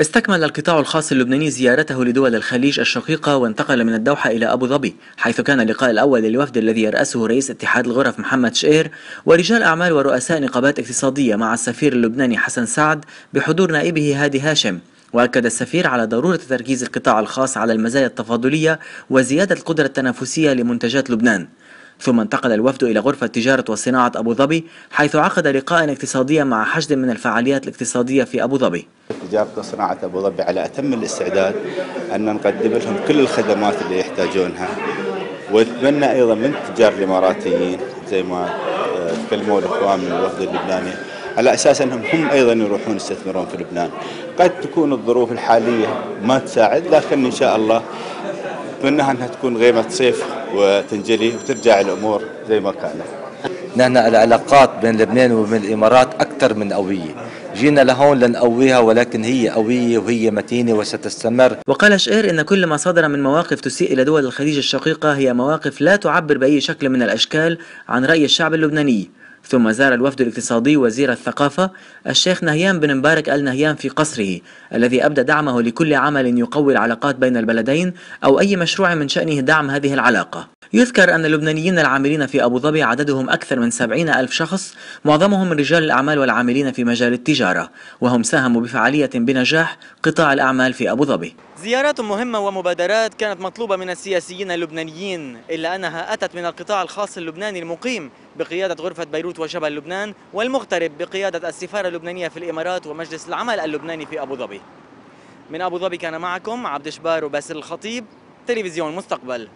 استكمل القطاع الخاص اللبناني زيارته لدول الخليج الشقيقة وانتقل من الدوحة إلى أبو ظبي حيث كان اللقاء الأول للوفد الذي يرأسه رئيس اتحاد الغرف محمد شئير ورجال أعمال ورؤساء نقابات اقتصادية مع السفير اللبناني حسن سعد بحضور نائبه هادي هاشم. وأكد السفير على ضرورة تركيز القطاع الخاص على المزايا التفاضلية وزيادة القدرة التنافسية لمنتجات لبنان. ثم انتقل الوفد إلى غرفة تجارة وصناعة أبو ظبي حيث عقد لقاء اقتصاديا مع حشد من الفعاليات الاقتصادية في أبو ظبي. تجارة وصناعة أبو ظبي على أتم الاستعداد أن نقدم لهم كل الخدمات اللي يحتاجونها. ونتمنى أيضا من التجار الإماراتيين زي ما آه، تكلموا الإخوان من الوفد اللبناني على أساس أنهم هم أيضا يروحون يستثمرون في لبنان. قد تكون الظروف الحالية ما تساعد لكن إن شاء الله نتمنى أنها تكون غيمة صيف وتنجلي وترجع الأمور زي ما كانت. نحن العلاقات بين لبنان وبين الإمارات أكثر من قوية. جينا لهون لنقويها ولكن هي قوية وهي متينة وستستمر. وقال شئير إن كل ما صدر من مواقف تسيء إلى دول الخليج الشقيقة هي مواقف لا تعبر بأي شكل من الأشكال عن رأي الشعب اللبناني. ثم زار الوفد الاقتصادي وزير الثقافة الشيخ نهيان بن مبارك آل نهيان في قصره الذي أبدى دعمه لكل عمل يقوي العلاقات بين البلدين أو أي مشروع من شأنه دعم هذه العلاقة. يذكر أن اللبنانيين العاملين في أبو ظبي عددهم أكثر من سبعين ألف شخص معظمهم من رجال الأعمال والعاملين في مجال التجارة وهم ساهموا بفعالية بنجاح قطاع الأعمال في أبو ظبي. زيارات مهمة ومبادرات كانت مطلوبة من السياسيين اللبنانيين إلا أنها أتت من القطاع الخاص اللبناني المقيم بقيادة غرفة بيروت وجبل لبنان والمغترب بقيادة السفارة اللبنانية في الإمارات ومجلس العمل اللبناني في أبو ظبي. من أبو ظبي كان معكم عبد شبار وباسل الخطيب تلفزيون مستقبل.